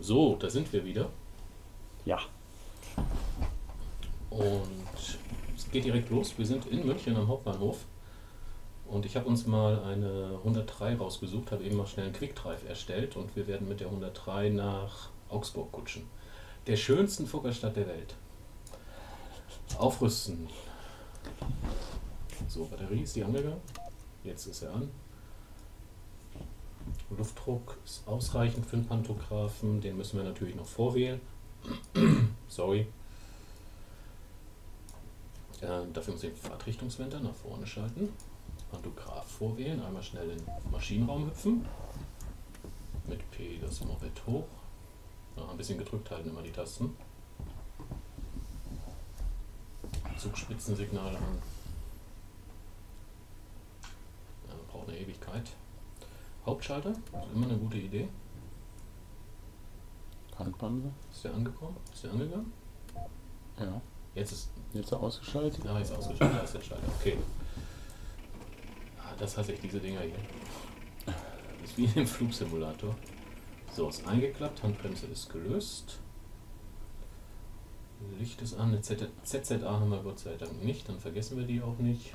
So, da sind wir wieder. Ja. Und es geht direkt los. Wir sind in München am Hauptbahnhof. Und ich habe uns mal eine 103 rausgesucht, habe eben mal schnell einen Quickdrive erstellt und wir werden mit der 103 nach Augsburg kutschen. Der schönsten Fuggerstadt der Welt. Aufrüsten. So, Batterie ist die angegangen. Jetzt ist er an. Luftdruck ist ausreichend für den Pantographen. Den müssen wir natürlich noch vorwählen. Sorry. Äh, dafür muss ich den Fahrtrichtungswender nach vorne schalten. Pantograph vorwählen. Einmal schnell in den Maschinenraum hüpfen. Mit P das Moped hoch. Ja, ein bisschen gedrückt halten immer die Tasten. Zugspitzensignale an. Ja, braucht eine Ewigkeit. Hauptschalter, ist immer eine gute Idee. Handbremse? Ist der angekommen? Ist der angegangen? Ja. Jetzt ist. Jetzt ist er ausgeschaltet? Ja, jetzt ausgeschaltet, da ist der Schalter. Okay. Ah, das hasse ich, diese Dinger hier. Das ist wie im Flugsimulator. So, ist eingeklappt, Handbremse ist gelöst. Licht ist an, eine ZZA haben wir Gott sei Dank nicht, dann vergessen wir die auch nicht.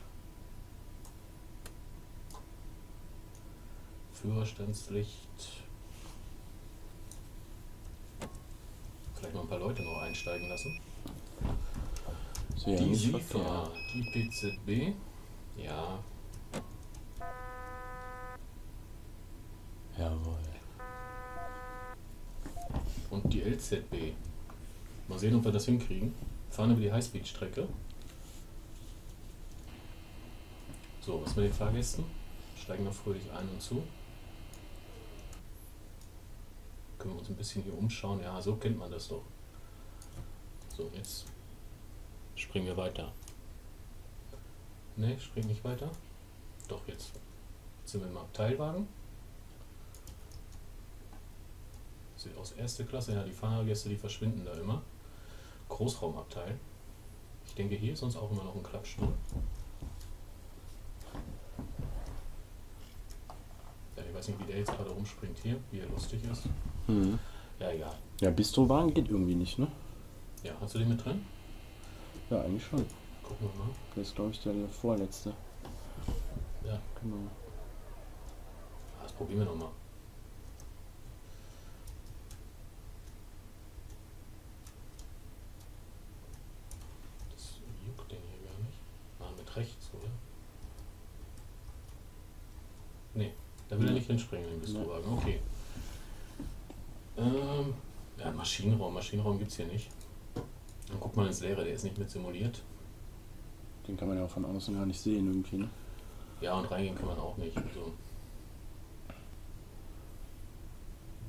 Führerstandslicht. Vielleicht mal ein paar Leute noch einsteigen lassen. Sehr die SIFA, die PZB. Ja, Jawohl. und die LZB. Mal sehen, ob wir das hinkriegen. Fahren über die Highspeed-Strecke. So, was mit den Fahrgästen? Steigen wir fröhlich ein und zu. Können wir uns ein bisschen hier umschauen. Ja, so kennt man das doch. So, jetzt springen wir weiter. Ne, spring nicht weiter. Doch, jetzt sind wir im Abteilwagen. Sieht aus erste Klasse, ja, die Fahrgäste, die verschwinden da immer. Großraumabteil. Ich denke, hier ist sonst auch immer noch ein Klappstuhl. Ja, ich weiß nicht, wie der jetzt gerade rumspringt hier, wie er lustig ist. Mhm. Ja, egal. Ja, Bistrowagen geht irgendwie nicht, ne? Ja, hast du den mit drin? Ja, eigentlich schon. Gucken wir mal. Das ist, glaube ich, der vorletzte. Ja, Genau. das probieren wir nochmal. Das juckt den hier gar nicht. Ah, mit rechts, oder? Nee, da will er nicht hinspringen, den Bistrowagen. Okay. Ähm, ja, Maschinenraum. Maschinenraum gibt es hier nicht. Dann guck mal ins Leere, der ist nicht mit simuliert. Den kann man ja auch von außen gar nicht sehen irgendwie, ne? Ja, und reingehen kann man auch nicht. Also.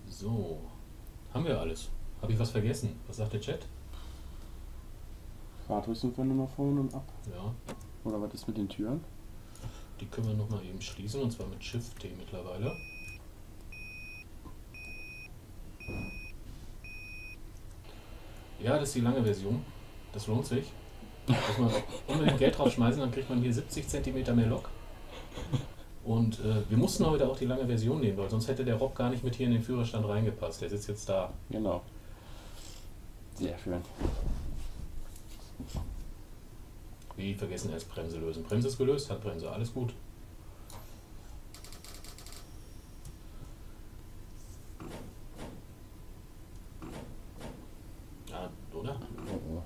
So. Haben wir alles. Habe ich was vergessen? Was sagt der Chat? Fahrtrichtungswende nach vorne und ab. Ja. Oder was ist mit den Türen? Die können wir nochmal eben schließen und zwar mit Shift T mittlerweile. Ja, das ist die lange Version. Das lohnt sich. Muss man unbedingt Geld draufschmeißen, dann kriegt man hier 70 cm mehr Lok. Und äh, wir mussten heute auch die lange Version nehmen, weil sonst hätte der Rob gar nicht mit hier in den Führerstand reingepasst. Der sitzt jetzt da. Genau. Sehr schön. Wie vergessen erst Bremse lösen. Bremse ist gelöst, hat Bremse, alles gut. Ja, oder? Oh, oh.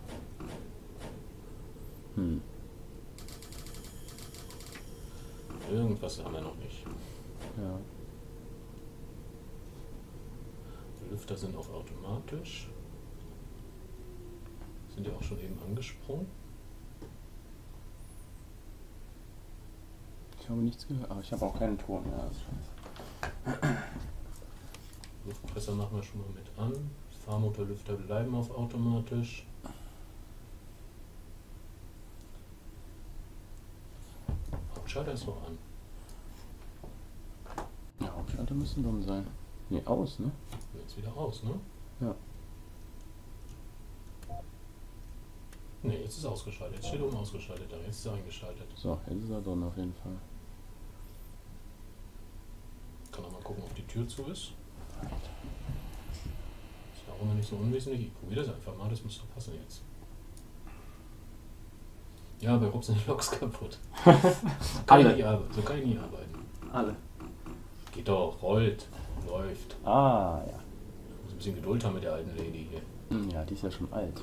Hm. Irgendwas haben wir noch nicht. Ja. Die Lüfter sind auf automatisch. Sind ja auch schon eben angesprungen. Ich habe nichts gehört, aber ich habe auch keinen Ton. Das ist scheiße. Luftpresser machen wir schon mal mit an. Fahrmotorlüfter bleiben auf automatisch. Hauptschalter ist noch an. Ja, Hauptschalter müssen drin sein. Nee, aus, ne? Jetzt wieder aus, ne? Ja. Ne, jetzt ist ausgeschaltet. Jetzt steht oben ausgeschaltet da. Jetzt ist er eingeschaltet. So, jetzt ist er drin auf jeden Fall. Kann auch mal gucken, ob die Tür zu ist. auch immer nicht so unwesentlich. Ich probiere das einfach mal, das muss doch passen jetzt. Ja, bei Rob sind die Loks kaputt. So kann, Alle. ich nie arbeiten. so kann ich nie arbeiten. Alle. Geht doch, rollt, läuft. Ah, ja. Muss ein bisschen Geduld haben mit der alten Lady hier. Hm, Ja, die ist ja schon alt.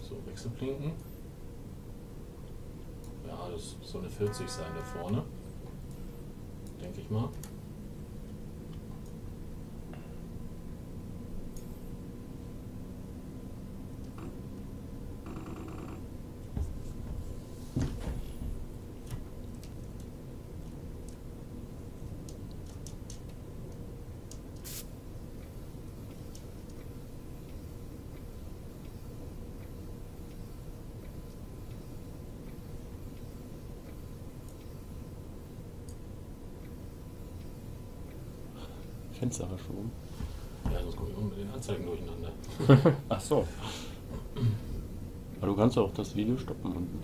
So, Wechselplinken. Ja, das soll eine 40 sein da vorne. Denke ich mal. Fenster verschoben. Ja, sonst komme ich mit den Anzeigen durcheinander. Ach so. Aber du kannst auch das Video stoppen unten.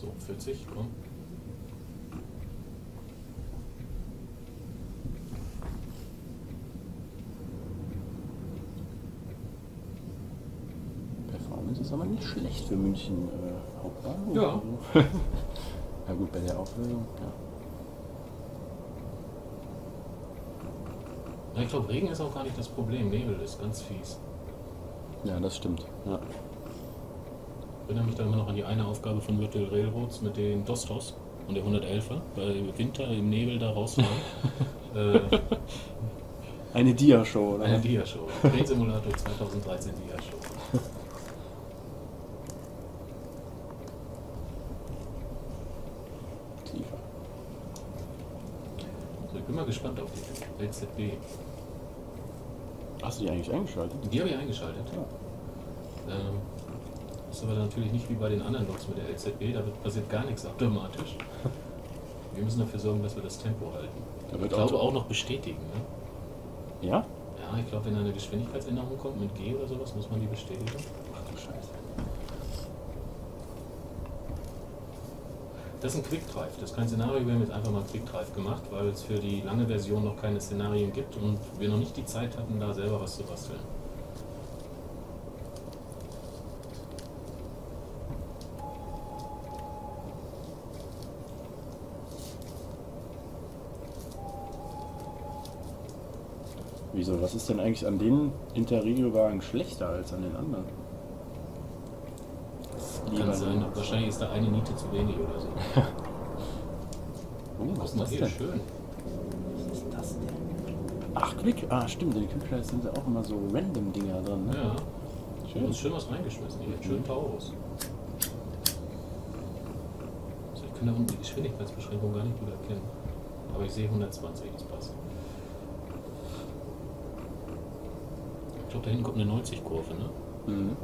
So, 40, komm. Performance ist aber nicht schlecht für München äh, Hauptbahnhof. Ja. Ja gut, bei der Auflösung, ja. Ich glaube, Regen ist auch gar nicht das Problem. Nebel ist ganz fies. Ja, das stimmt. Ja. Ich erinnere mich da immer noch an die eine Aufgabe von Virtual Railroads mit den Dostos und der 111er, bei Winter im Nebel da rausfahren. äh, Eine Dia-Show, oder? eine Dia-Show. Train Simulator 2013 Dia-Show. Tiefer. So, ich bin mal gespannt auf die LZB. Hast du die eigentlich eingeschaltet? Die habe ich eingeschaltet. Ja. Ähm, ist aber natürlich nicht wie bei den anderen Loks mit der LZB, da passiert gar nichts automatisch. Wir müssen dafür sorgen, dass wir das Tempo halten. Da Ich glaube auch noch bestätigen. Ne? Ja? Ja, ich glaube, wenn eine Geschwindigkeitsänderung kommt mit G oder sowas, muss man die bestätigen. Ach du Scheiße. Das ist ein Quick Drive. Das ist kein Szenario, wir haben jetzt einfach mal Quick Drive gemacht, weil es für die lange Version noch keine Szenarien gibt und wir noch nicht die Zeit hatten, da selber was zu basteln. Wieso? Was ist denn eigentlich an den Interregio-Wagen schlechter als an den anderen? Kann sein, wahrscheinlich ist da eine Niete zu wenig oder so. Oh, was ist das denn? schön? Was ist das denn? Ach, Quick. Ah, stimmt. In den Quick sind ja auch immer so random Dinger drin. Ne? Ja, Schön. da ist schön was reingeschmissen hier. Schön Taurus. So, ich kann da unten die Geschwindigkeitsbeschränkung gar nicht gut erkennen. Aber ich sehe 120, das passt. Ich glaube, da hinten kommt eine 90-Kurve, ne? Mhm.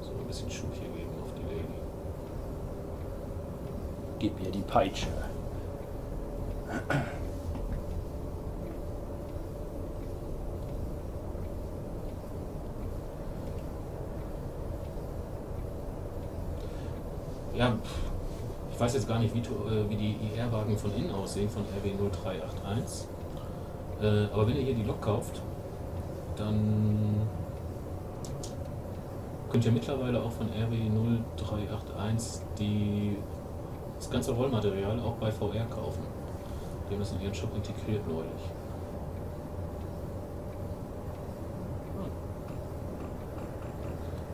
So ein bisschen Schub hier geben auf die Lady. Gib mir die Peitsche. Ja, ich weiß jetzt gar nicht, wie, äh, wie die IR-Wagen von innen aussehen, von RW0381. Äh, aber wenn ihr hier die Lok kauft, dann könnt ihr mittlerweile auch von RW0381 die, das ganze Rollmaterial auch bei VR kaufen. Die haben das in ihren Shop integriert neulich.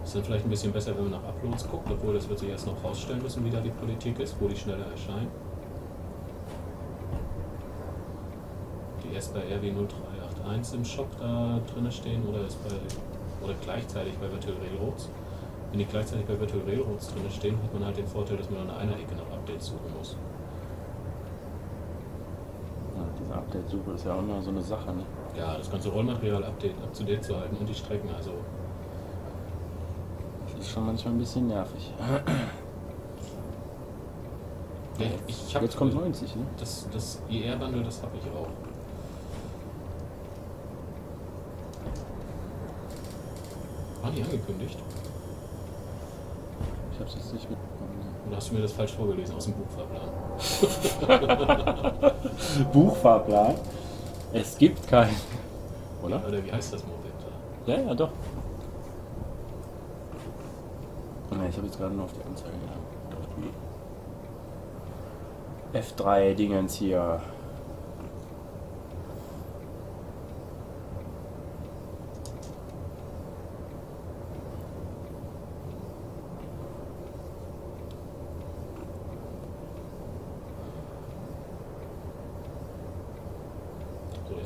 Ist dann vielleicht ein bisschen besser, wenn man nach Uploads guckt, obwohl das wird sich erst noch rausstellen müssen, wie da die Politik ist, wo die schneller erscheinen. Die erst bei RW0381 im Shop da drin stehen oder ist bei oder gleichzeitig bei Virtual Railroads. Wenn die gleichzeitig bei Virtual Railroads drin stehen, hat man halt den Vorteil, dass man an einer Ecke nach Updates suchen muss. Ja, diese Update-Suche ist ja auch immer so eine Sache. Ne? Ja, das ganze Rollmaterial update, up to date zu halten und die Strecken, also Das ist schon manchmal ein bisschen nervig. Ja, ich hab, Jetzt kommt äh, 90, ne? Das, das IR-Bundle, das habe ich auch. War die angekündigt? Ich hab's jetzt nicht mitbekommen. Oder hast du mir das falsch vorgelesen aus dem Buchfahrplan? Buchfahrplan? Es gibt keinen. Oder? Oder wie heißt das da? Ja, ja, doch. Ne, ich habe jetzt gerade nur auf die Anzeige die F3-Dingens hier.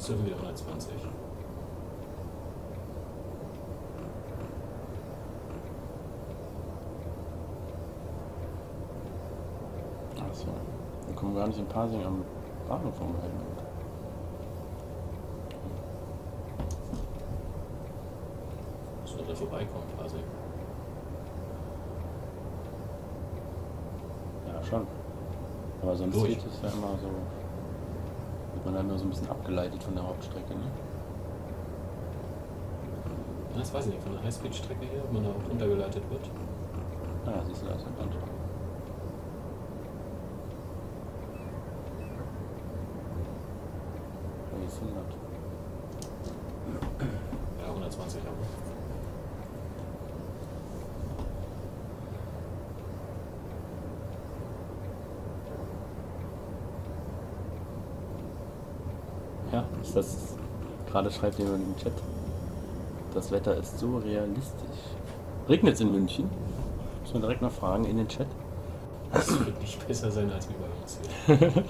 Jetzt wir wieder 120. Achso. Wir kommen gar nicht in Pasing am Bahnhof umhalten. Nur da vorbeikommen quasi. Ja, schon. Aber sonst Durch. geht es ja immer so. Man dann nur so ein bisschen abgeleitet von der Hauptstrecke, ne? Das weiß ich nicht, von der Highspeed-Strecke hier, ob man da auch runtergeleitet wird. Ah, siehst du, da ist ein Band. Jetzt 100. Ja, 120 aber. Ja, ist das. Gerade schreibt jemand im Chat. Das Wetter ist so realistisch. Regnet es in München? Muss man direkt mal fragen in den Chat. Das wird nicht besser sein als wie bei uns hier.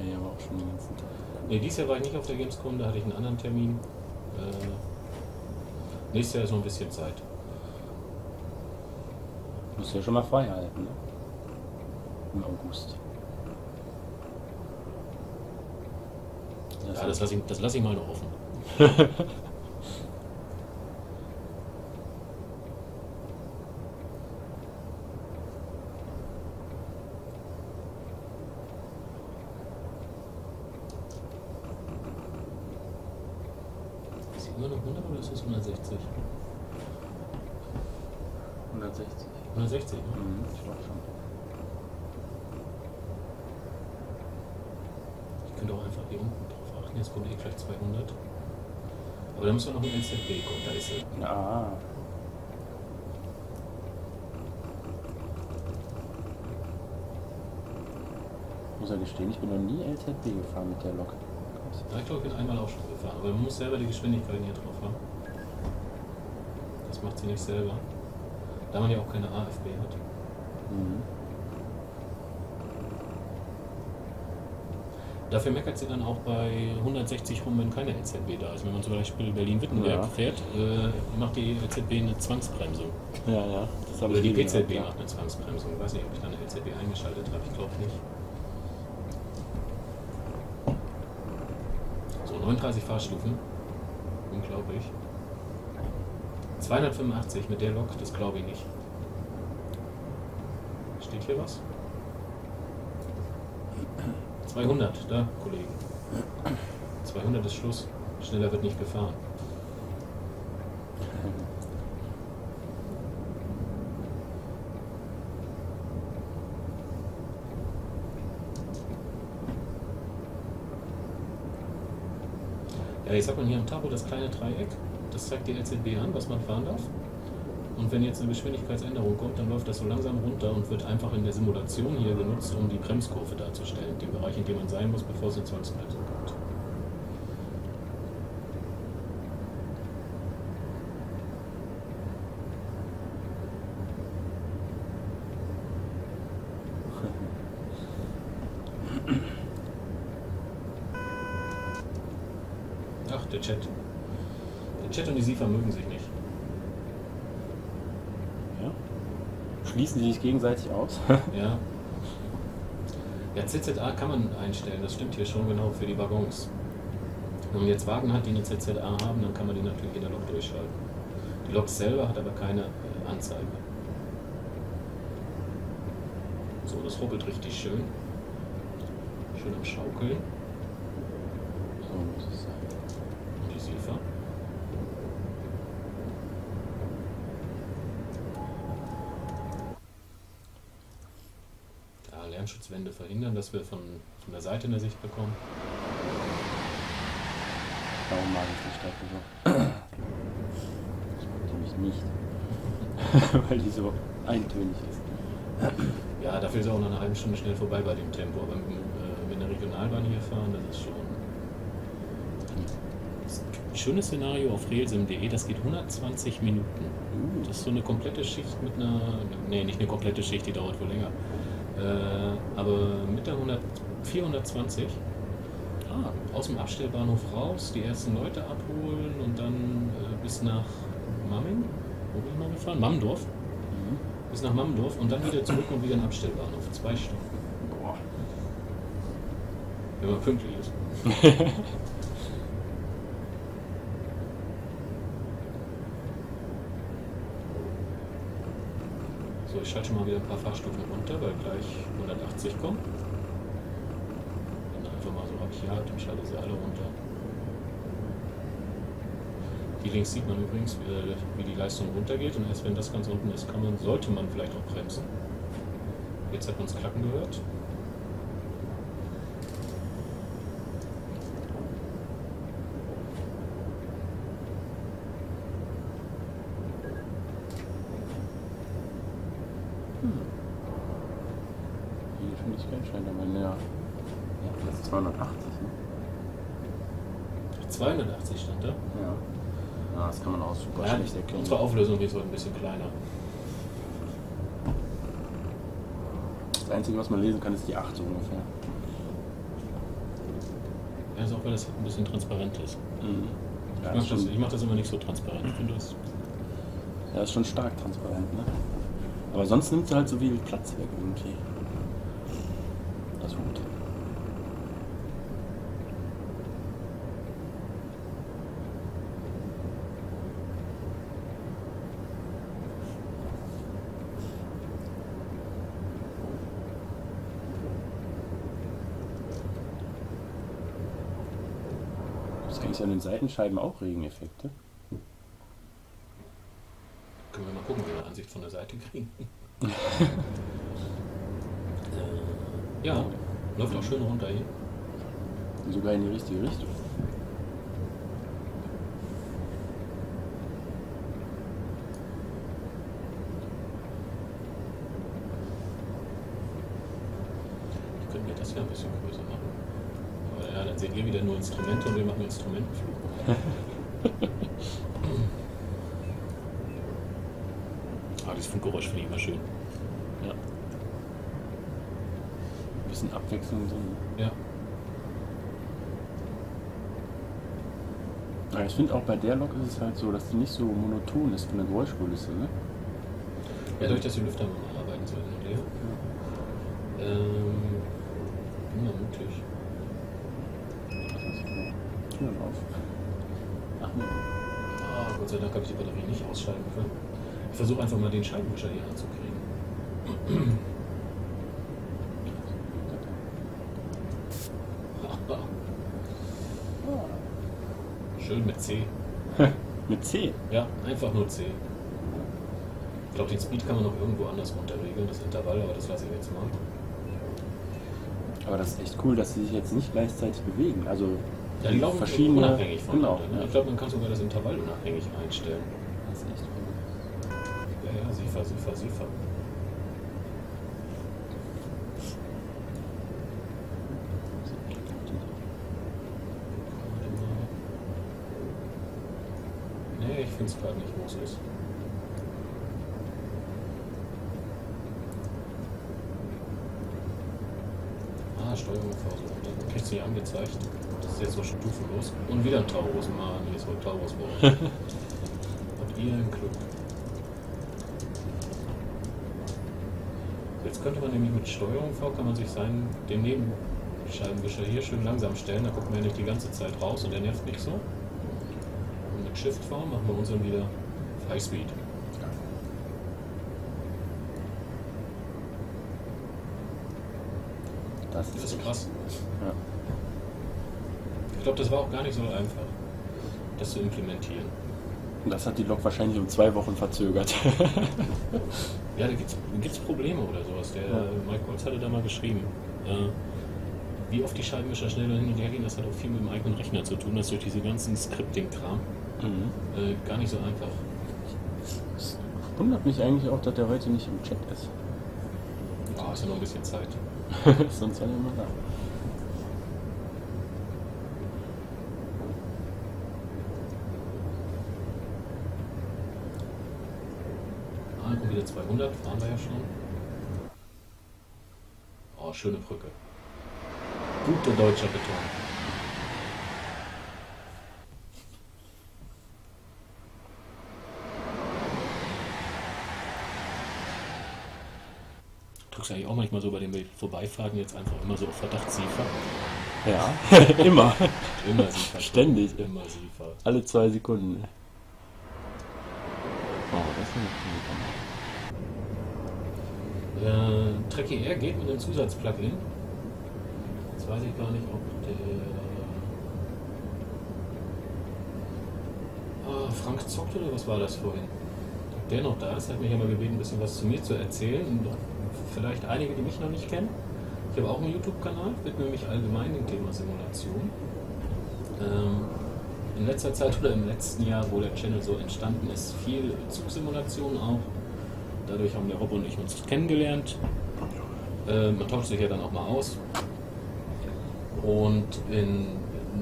Ja, aber auch schon den ganzen Tag. Nee, dieses Jahr war ich nicht auf der Gamescom, da hatte ich einen anderen Termin. Äh, nächstes Jahr ist noch ein bisschen Zeit. Musst du ja schon mal frei halten, ne? Im August. Ja, das lasse ich, das lass ich mal noch offen. Ist die immer noch 100 oder ist das 160? 160. 160, ne? Mhm, ich glaube schon. Ich könnte auch einfach hier unten. Jetzt kommt eh gleich 200. Aber da muss doch noch ein NZB kommen. Da ist sie. Ah. Ich muss ja gestehen, ich bin noch nie LZB gefahren mit der Lok. Ja, ich glaube, ich bin einmal auch schon gefahren. Aber man muss selber die Geschwindigkeiten hier drauf haben. Das macht sie nicht selber. Da man ja auch keine AFB hat. Mhm. Dafür meckert sie dann auch bei 160 rum, wenn keine LZB da ist. Wenn man zum Beispiel Berlin-Wittenberg Ja. fährt, äh, macht die LZB eine Zwangsbremsung. Ja, ja. Das Oder die PZB gehabt, macht eine Zwangsbremsung. Ich weiß nicht, ob ich da eine LZB eingeschaltet habe. Ich glaube nicht. So, 39 Fahrstufen. Unglaublich. 285 mit der Lok, das glaube ich nicht. Steht hier was? 200, da, Kollegen. 200 ist Schluss. Schneller wird nicht gefahren. Ja, jetzt hat man hier am Tabo das kleine Dreieck. Das zeigt die LZB an, was man fahren darf. Und wenn jetzt eine Geschwindigkeitsänderung kommt, dann läuft das so langsam runter und wird einfach in der Simulation hier genutzt, um die Bremskurve darzustellen. Den Bereich, in dem man sein muss, bevor es in Zwangsbremsung kommt. Ach, der Chat. Der Chat und die SIFA mögen sich nicht. Ja. Schließen sie sich gegenseitig aus? Ja. Ja, ZZA kann man einstellen, das stimmt hier schon genau für die Waggons. Wenn man jetzt Wagen hat, die eine ZZA haben, dann kann man die natürlich in der Lok durchschalten. Die Lok selber hat aber keine äh, Anzeige. So, das rubbelt richtig schön. Schön am Schaukeln. So muss es sein. Die Siefer. Lärmschutzwände verhindern, dass wir von, von der Seite eine Sicht bekommen. Darum mag ich die Strecke so. Ich mag nämlich nicht. Weil die so eintönig ist. Ja, dafür ist auch nach einer halben Stunde schnell vorbei bei dem Tempo. Aber äh, mit einer Regionalbahn hier fahren, das ist schon. Das ein schönes Szenario auf railsim.de, das geht 120 Minuten. Uh, Das ist so eine komplette Schicht mit einer. Nee, nicht eine komplette Schicht, die dauert wohl länger. Äh, aber mit der 100, 420 ah, aus dem Abstellbahnhof raus, die ersten Leute abholen und dann äh, bis nach Mamming. Wo bin ich mal gefahren? Mammendorf. mhm. Bis nach Mammendorf und dann wieder zurück und wieder ein Abstellbahnhof. Zwei Stunden. Boah. Wenn man pünktlich ist. ich schalte schon mal wieder ein paar Fahrstufen runter, weil gleich 180 kommen. Dann einfach mal so rabiat und schalte sie alle runter. Hier links sieht man übrigens, wie, wie die Leistung runtergeht und erst wenn das ganz unten ist, kann man, sollte man vielleicht auch bremsen. Jetzt hat man es klacken gehört. Die Geschwindigkeit scheint aber näher. Ja, das ist 280, ne? 280 stand da. Ja. Ja, das kann man auch super Ja, schlecht erkennen. unsere Auflösung ist heute ein bisschen kleiner. Das Einzige, was man lesen kann, ist die 8 so ungefähr. Ja, ist auch weil das ein bisschen transparent ist. Mhm. Ja, Ich mache das, ich mach das immer nicht so transparent. Ich finde das. ja, ist schon stark transparent, ne? Aber sonst nimmt sie halt so viel Platz weg irgendwie. Das ist gut. Seitenscheiben auch Regeneffekte? Können wir mal gucken, wie wir eine Ansicht von der Seite kriegen. äh, ja, läuft auch schön runter hier. Sogar in die richtige Richtung. Ich könnte mir das ja ein bisschen größer dann seht ihr wieder nur Instrumente und wir machen Instrumentenflug. ah, dieses Funkgeräusch finde ich immer schön. Ja. Ein bisschen Abwechslung drin. Ja. Aber ich finde auch bei der Lok ist es halt so, dass die nicht so monoton ist von der Geräuschkulisse, ne? Ja, dadurch, dass die Lüfter arbeiten sollen und leer. Ähm, immer möglich. Türen auf. Ach nee. Ah, Gott sei Dank habe ich die Batterie nicht ausschalten können. Ich versuche einfach mal den Scheibenwischer hier anzukriegen. Schön mit C. Mit C. Ja, einfach nur C. Ich glaube, den Speed kann man noch irgendwo anders runterregeln, das Intervall, aber das lasse ich jetzt mal. Aber das ist echt cool, dass sie sich jetzt nicht gleichzeitig bewegen. Also Ja, die laufen verschiedene. unabhängig Genau. voneinander. Ne? Ja. Ich glaube, man kann sogar das Intervall unabhängig einstellen. Das ist echt cool. Ja, ja, Siefer, Siefer, Siefer. Nee, ich finde es gerade nicht, wo es ist. Ah, Steuerung versucht. Dann kriegt sie angezeigt. Das ist jetzt so stufenlos. Und wieder ein Taurus. Mann, hier ist wohl Taurus euch. Habt ihr einen Club? Jetzt könnte man nämlich mit Steuerung V kann man sich seinen, den Nebenscheibenwischer hier schön langsam stellen. Da gucken wir nicht die ganze Zeit raus und der nervt nicht so. Und mit Shift V machen wir unseren wieder High Speed. Das Das ist krass. Ja. Ich glaube, das war auch gar nicht so einfach, das zu implementieren. Das hat die Lok wahrscheinlich um zwei Wochen verzögert. Ja, da gibt es Probleme oder sowas. Der Ja. Mike Goltz hatte da mal geschrieben. Äh, wie oft die Scheibenwischer schneller hin und her gehen, das hat auch viel mit dem eigenen Rechner zu tun. Das ist durch diese ganzen Scripting-Kram mhm. äh, gar nicht so einfach. Es wundert mich eigentlich auch, dass der heute nicht im Chat ist. Ah, ist ja noch ein bisschen Zeit. Sonst wäre er immer da. Ah, wieder 200, waren wir ja schon. Oh, schöne Brücke. Guter deutscher Beton. Eigentlich auch manchmal so bei den Vorbeifahren jetzt einfach immer so auf Verdacht Siefer? Ja, immer. Immer Siefer. Ständig. Immer Siefer. Alle zwei Sekunden. Oh, das ist eine Äh, Trekkie R geht mit einem Zusatzplugin. Jetzt weiß ich gar nicht, ob der. Ah, Frank zockt oder was war das vorhin? Der noch da ist, hat mich ja mal gebeten, ein bisschen was zu mir zu erzählen. Und vielleicht einige, die mich noch nicht kennen. Ich habe auch einen YouTube-Kanal, widme mich allgemein dem Thema Simulation. Ähm, in letzter Zeit oder im letzten Jahr, wo der Channel so entstanden ist, viel Zugsimulation auch. Dadurch haben der Rob und ich uns kennengelernt. Äh, man tauscht sich ja dann auch mal aus. Und in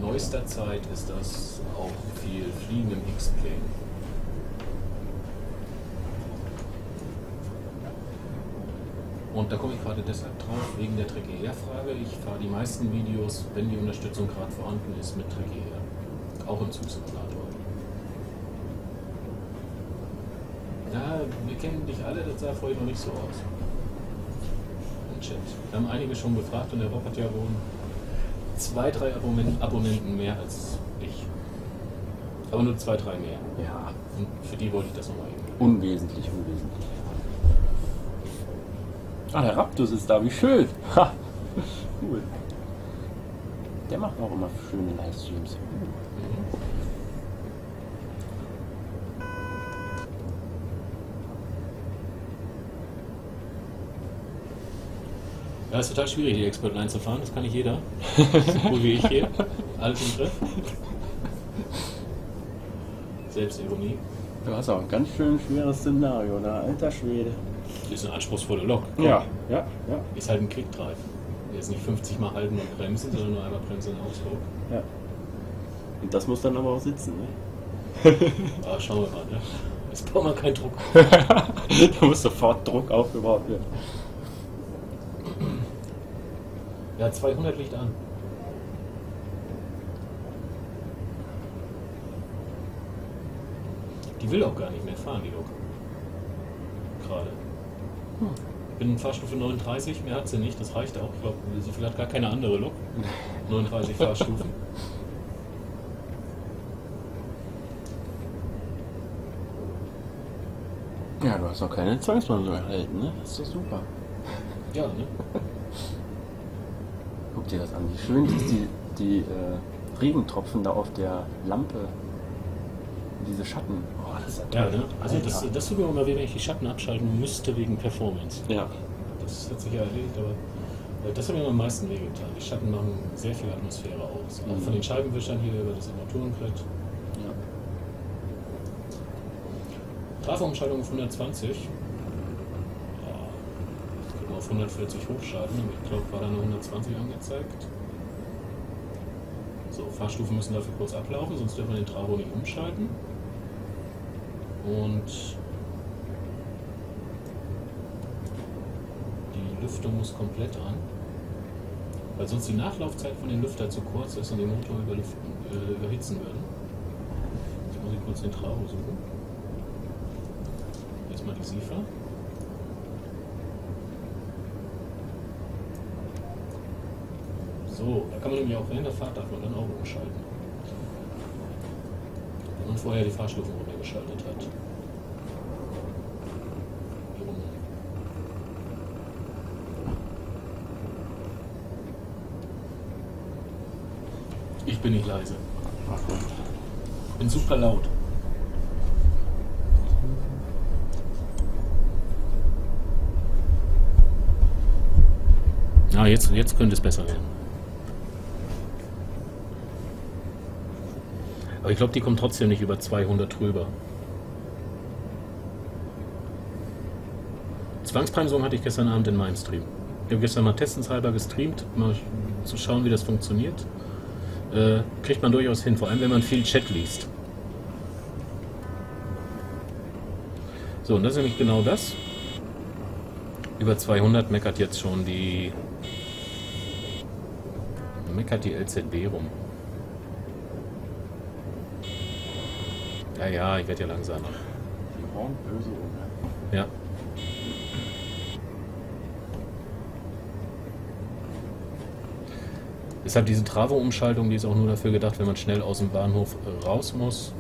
neuester Zeit ist das auch viel Fliegen im X-Plane. Und da komme ich gerade deshalb drauf, wegen der Trek ER-Frage. Ich fahre die meisten Videos, wenn die Unterstützung gerade vorhanden ist, mit Trek ER. Auch im Zugsimulator. Ja, wir kennen dich alle, das sah vorher noch nicht so aus. Im Chat. Wir haben einige schon gefragt und der Rob hat ja wohl zwei, drei Abonnenten, Abonnenten mehr als ich. Aber nur zwei, drei mehr. Ja, Und für die wollte ich das nochmal eben. unwesentlich, unwesentlich. Ah, der Raptus ist da, wie schön. Ha. Cool. Der macht auch immer schöne Livestreams. Ja, ist total schwierig, die Expert Line zu fahren. Das kann nicht jeder. so wie ich hier. Alles im Griff. Selbstironie. Du hast auch ein ganz schön schweres Szenario, da alter Schwede. Ist eine anspruchsvolle Lok. Ja, ja, ja. Ist halt ein Quick-Drive. Jetzt nicht 50 Mal halten und bremsen, sondern nur einmal bremsen und Ausdruck. ja. Und das muss dann aber auch sitzen, ne? Aber schauen wir mal, ne? Jetzt brauchen wir keinen Druck. da muss sofort Druck aufgebaut werden. Ja, 200 liegt an. Die will auch gar nicht mehr fahren, die Lok. Gerade. Ich bin in Fahrstufe 39, mehr hat sie nicht, das reicht auch. Ich glaube, so viel hat gar keine andere Lok. 39 Fahrstufen. Ja, du hast auch keine Zwangsbremse erhalten, ne? Das ist doch super. Ja, ne? Guck dir das an, wie schön ist die, die äh, Regentropfen da auf der Lampe. Diese Schatten. Oh, das ist Ja, ne? Also Alter. das, das tut mir immer weh, wenn ich die Schatten abschalten müsste wegen Performance. Ja. Das hat sich ja erledigt, aber äh, das hat mir am meisten wehgetan. Die Schatten machen sehr viel Atmosphäre aus. Auch Mhm. von den Scheibenwischern hier über das Armaturenbrett. ja. Trafo-Umschaltung auf 120. Ja, können wir auf 140 hochschalten, ich glaube, war da eine 120 angezeigt. So, Fahrstufen müssen dafür kurz ablaufen, sonst dürfen wir den Travo nicht umschalten. Und die Lüftung muss komplett an, weil sonst die Nachlaufzeit von den Lüfter zu kurz ist und den Motor äh, überhitzen würden. Jetzt muss ich kurz den Travo suchen. Erstmal die SIFA. So, da kann man nämlich auch während der Fahrt darf man dann auch umschalten. Vorher die Fahrstufen runtergeschaltet hat. Ich bin nicht leise. Bin super laut. Ah, jetzt, jetzt könnte es besser werden. Aber ich glaube, die kommen trotzdem nicht über 200 drüber. Zwangsbremsung hatte ich gestern Abend in meinem Stream. Ich habe gestern mal testenshalber gestreamt, mal zu schauen, wie das funktioniert. Äh, kriegt man durchaus hin, vor allem wenn man viel Chat liest. So, und das ist nämlich genau das. Über 200 meckert jetzt schon die meckert die LZB rum. Ja, ja, ich werde ja langsamer. Die Horn böse ohne. Ja. Deshalb diese Travo-Umschaltung, die ist auch nur dafür gedacht, wenn man schnell aus dem Bahnhof äh, raus muss.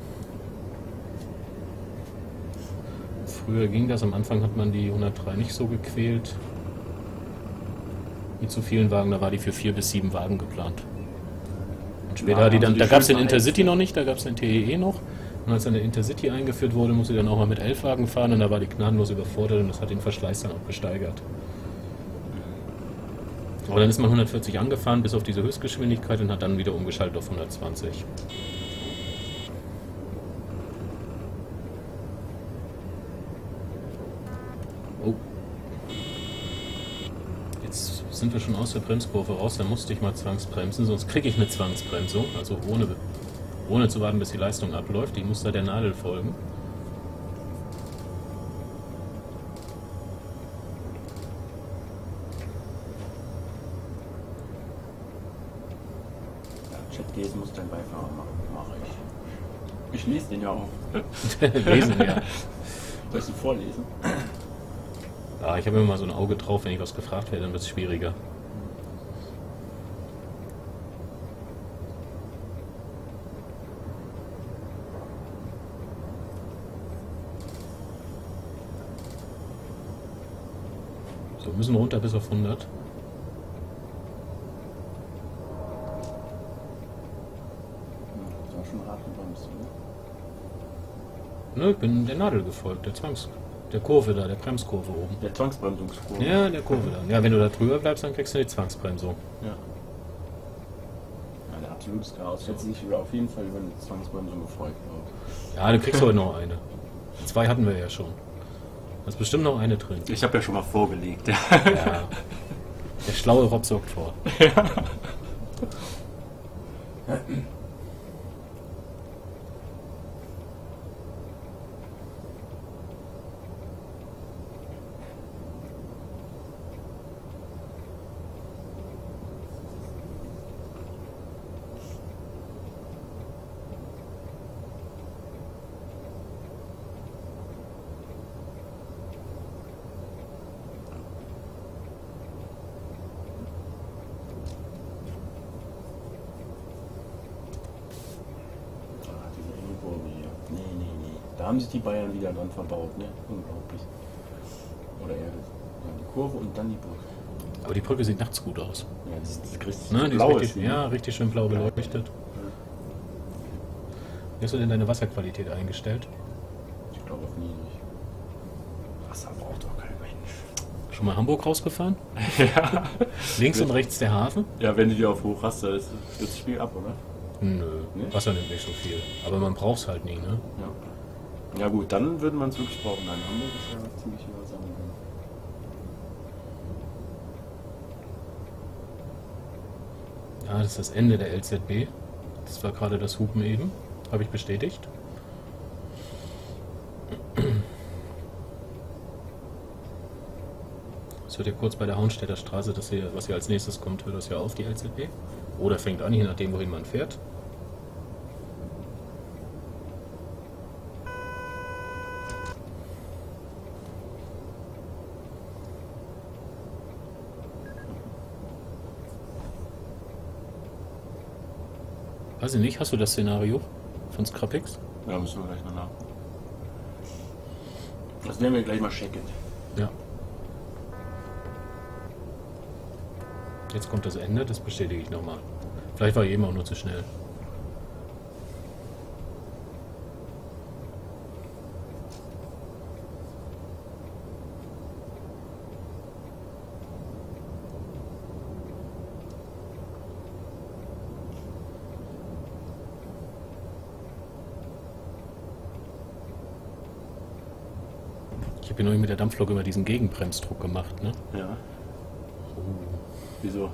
Früher ging das, am Anfang hat man die 103 nicht so gequält. Mit zu vielen Wagen, da war die für vier bis sieben Wagen geplant. Und später Ja, hat die dann, sie da die gab es den Intercity noch nicht, da gab es den TEE noch. Und als dann der Intercity eingeführt wurde, musste ich dann auch mal mit elf Wagen fahren und da war die gnadenlos überfordert und das hat den Verschleiß dann auch gesteigert. Aber dann ist man 140 angefahren bis auf diese Höchstgeschwindigkeit und hat dann wieder umgeschaltet auf 120. Oh. Jetzt sind wir schon aus der Bremskurve raus, da musste ich mal zwangsbremsen, sonst kriege ich eine Zwangsbremsung, also ohne, ohne zu warten, bis die Leistung abläuft. Ich muss da der Nadel folgen. Chat lesen muss dein Beifahrer machen. Mache ich. Ich lese den ja auch. Lesen, ja. Sollst du vorlesen? Ah, ich habe immer mal so ein Auge drauf, wenn ich was gefragt werde, dann wird es schwieriger. Müssen runter bis auf 100. Das war schon hart gebremst, oder? Ne, ich bin der Nadel gefolgt, der Zwangs... der Kurve da, der Bremskurve oben. Der Zwangsbremsungskurve. Ja, der Kurve da. Ja, wenn du da drüber bleibst, dann kriegst du die Zwangsbremsung. Ja. Ja, der absolutes Chaos. Ich hätte sich auf jeden Fall über eine Zwangsbremsung gefreut. Ja, du kriegst heute noch eine. Zwei hatten wir ja schon. Da ist bestimmt noch eine drin. Ich habe ja schon mal vorgelegt. Ja. Ja. Der schlaue Rob sorgt vor. Ah, diese enge Kurve hier. Nee, nee, nee. Da haben sich die Bayern wieder dran verbaut, ne? Unglaublich. Oder ja, die Kurve und dann die Brücke. Aber die Brücke sieht nachts gut aus. Ja, das ist, das ist richtig Ne, die ist richtig, ja, richtig schön blau beleuchtet. Wie hast du denn deine Wasserqualität eingestellt? Ich glaube auf niedrig. Wasser braucht doch kein Mensch. Schon mal Hamburg rausgefahren? ja. Links und rechts der Hafen? ja, wenn du die auf hoch hast, dann ist wird das Spiel ab, oder? Nö, Nee? Wasser nimmt nicht so viel. Aber man braucht es halt nie, ne? Ja. Ja gut, dann würde man es wirklich brauchen. Nein, Hamburg ist ja ziemlich übersammeln. Ja, das ist das Ende der LZB. Das war gerade das Hupen eben. Habe ich bestätigt. Es hört ja kurz bei der Haunstädter Straße, das hier, was hier als nächstes kommt, hört das ja auf, die LZB. Oder fängt an, je nachdem, wohin man fährt. Weiß ich nicht, hast du das Szenario von Scrapix? Ja, müssen wir gleich noch nach. Das werden wir gleich mal checken. Ja. Jetzt kommt das Ende, das bestätige ich nochmal. Vielleicht war ich eben auch nur zu schnell. Ich habe hier neulich mit der Dampflok immer diesen Gegenbremsdruck gemacht, ne? Ja. Wieso?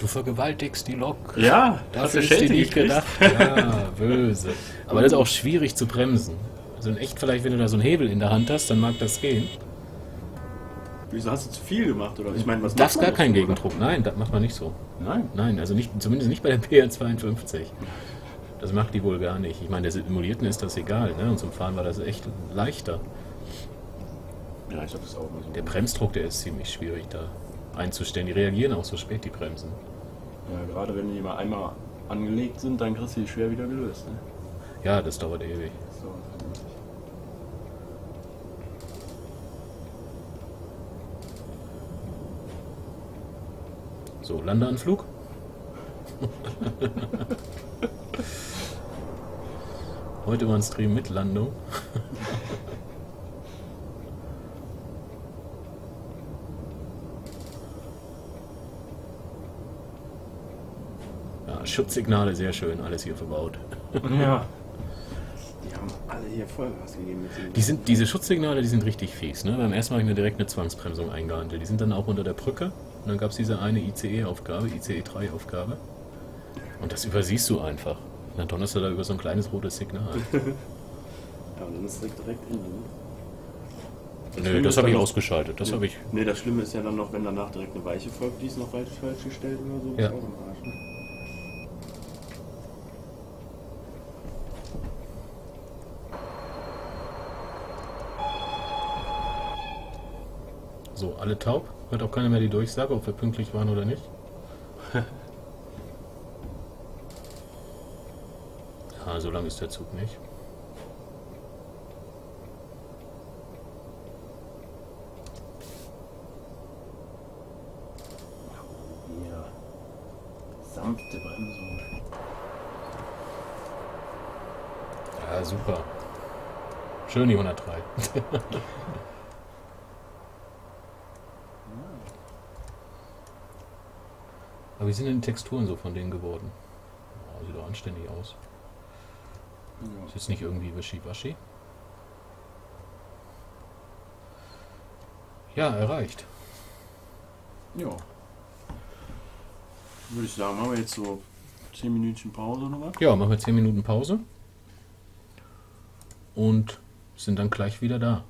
Du vergewaltigst die Lok. Ja, Dafür ist die nicht gedacht. Ja, böse. Aber das ist auch schwierig zu bremsen. Also in echt vielleicht, wenn du da so einen Hebel in der Hand hast, dann mag das gehen. Wieso hast du zu viel gemacht? Oder? Ich meine, was darfst macht gar doch, Gegendruck. Nein, das macht man nicht so. oder? Nein. Nein, also nicht, zumindest nicht bei der PR52. Das macht die wohl gar nicht. Ich meine, der Simulierten ist das egal, ne? Und zum Fahren war das echt leichter. Ja, ich habe das auch immer so. Der Bremsdruck, der ist ziemlich schwierig da einzustellen. Die reagieren auch so spät, die Bremsen. Ja, gerade wenn die mal einmal angelegt sind, dann kriegst du die schwer wieder gelöst. Ne? Ja, das dauert ewig. So, vernünftig. So, Landeanflug. Heute war ein Stream mit Landung. Schutzsignale sehr schön, alles hier verbaut. Ja. Die haben alle hier Vollgas gegeben mit. Die sind, diese Schutzsignale, die sind richtig fies. Ne? Beim ersten Mal habe ich mir direkt eine Zwangsbremsung eingehandelt. Die sind dann auch unter der Brücke. Und dann gab es diese eine ICE-Aufgabe, ICE-3-Aufgabe. Und das übersiehst du einfach. Und dann donnerst du da über so ein kleines rotes Signal. Ja, und dann ist es direkt in. Ne? Nö, Schlimme das habe ich ausgeschaltet. Das nee. habe ich. Nee, das Schlimme ist ja dann noch, wenn danach direkt eine Weiche folgt, die ist noch falsch, falsch gestellt oder so. Ja. Ist auch im Arsch, ne? So, alle taub. Hört auch keiner mehr die Durchsage, ob wir pünktlich waren oder nicht. ja, so lang ist der Zug nicht. Hier. Sanfte Bremsung. Ja, super. Schön die 103. wie sind denn die Texturen so von denen geworden? Oh, sieht doch anständig aus. Ist jetzt nicht irgendwie wischiwaschi. Ja, erreicht. Ja. Würde ich sagen, machen wir jetzt so 10 Minütchen Pause noch was? Ja, machen wir 10 Minuten Pause. Und sind dann gleich wieder da.